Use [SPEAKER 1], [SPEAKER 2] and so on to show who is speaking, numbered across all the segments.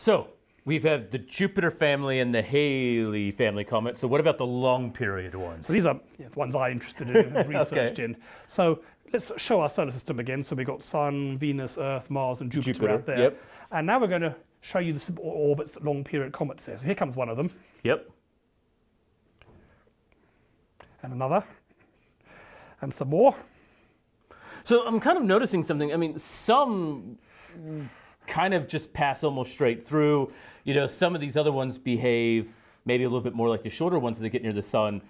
[SPEAKER 1] So we've had the Jupiter family and the Halley family comet. So what about the long period ones?
[SPEAKER 2] So these are yeah, the ones I'm interested in and researched in. So let's show our solar system again. So we've got Sun, Venus, Earth, Mars, and Jupiter,
[SPEAKER 1] Jupiter,
[SPEAKER 2] out there.
[SPEAKER 1] yep.
[SPEAKER 2] And now we're going to show you the orbits that long period comets there. So here comes one of them,
[SPEAKER 1] Yep.
[SPEAKER 2] and another, and some more.
[SPEAKER 1] So I'm kind of noticing something. I mean, some kind of just pass almost straight through. You know, some of these other ones behave maybe a little bit more like the shorter ones as they get near the sun,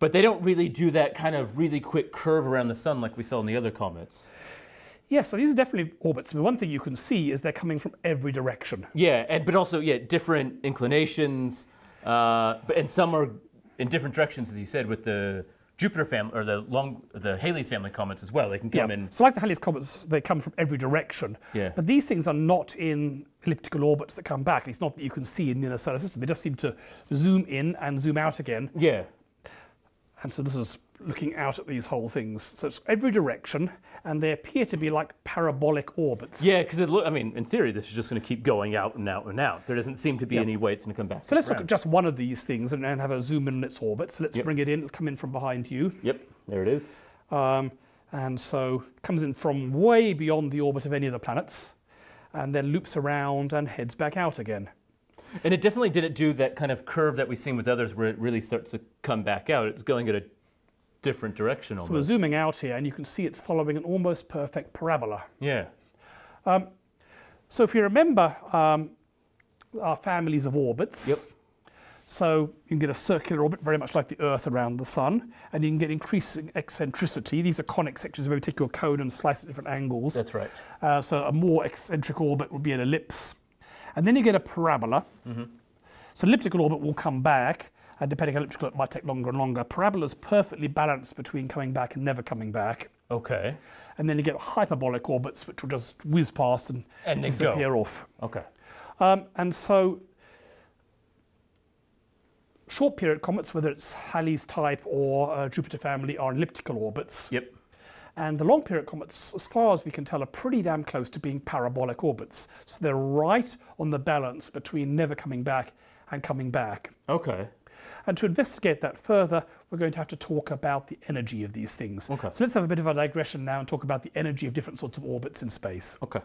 [SPEAKER 1] but they don't really do that kind of really quick curve around the sun like we saw in the other comets.
[SPEAKER 2] Yes, so these are definitely orbits. But one thing you can see is they're coming from every direction.
[SPEAKER 1] Yeah, and but also yeah, different inclinations, uh, but and some are in different directions, as you said, with the Jupiter family or the long the Halley's family comets as well. They can come in.
[SPEAKER 2] So like the Halley's comets, they come from every direction.
[SPEAKER 1] Yeah.
[SPEAKER 2] But these things are not in elliptical orbits that come back. It's not that you can see in the inner solar system. They just seem to zoom in and zoom out again.
[SPEAKER 1] Yeah.
[SPEAKER 2] And so this is looking out at these whole things. So it's every direction, and they appear to be like parabolic orbits.
[SPEAKER 1] Yeah, because. I mean, in theory, this is just going to keep going out and out and out. There doesn't seem to be any way it's going to come back.
[SPEAKER 2] So let's look at just one of these things and then have a zoom in on its orbit. So let's
[SPEAKER 1] Yep.
[SPEAKER 2] bring it in. It'll come in from behind you.
[SPEAKER 1] Yep, there it is.
[SPEAKER 2] Um, and so it comes in from way beyond the orbit of any of the planets, and then loops around and heads back out again.
[SPEAKER 1] And it definitely didn't do that kind of curve that we've seen with others, where it really starts to come back out. It's going at a different direction
[SPEAKER 2] So we're zooming out here, and you can see it's following an almost perfect parabola.
[SPEAKER 1] Yeah.
[SPEAKER 2] So if you remember um, our families of orbits,
[SPEAKER 1] Yep.
[SPEAKER 2] so you can get a circular orbit very much like the Earth around the Sun, and you can get increasing eccentricity. These are conic sections where you take your cone and slice at different angles.
[SPEAKER 1] That's right.
[SPEAKER 2] Uh, so a more eccentric orbit would be an ellipse. And then you get a parabola. So elliptical orbit will come back, and depending on elliptical, it might take longer and longer. Parabola is perfectly balanced between coming back and never coming back.
[SPEAKER 1] Okay.
[SPEAKER 2] And then you get hyperbolic orbits, which will just whiz past and,
[SPEAKER 1] And then go.
[SPEAKER 2] disappear off.
[SPEAKER 1] Okay.
[SPEAKER 2] Um, and so short period comets, whether it's Halley's type or uh, Jupiter family, are elliptical orbits.
[SPEAKER 1] Yep.
[SPEAKER 2] And the long period comets, as far as we can tell, are pretty damn close to being parabolic orbits. So they're right on the balance between never coming back and coming back.
[SPEAKER 1] Okay.
[SPEAKER 2] And to investigate that further, we're going to have to talk about the energy of these things.
[SPEAKER 1] Okay.
[SPEAKER 2] So let's have a bit of a digression now and talk about the energy of different sorts of orbits in space.
[SPEAKER 1] Okay.